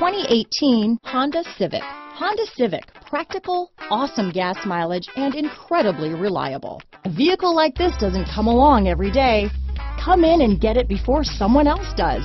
2018 Honda Civic. Honda Civic, practical, awesome gas mileage, and incredibly reliable. A vehicle like this doesn't come along every day. Come in and get it before someone else does.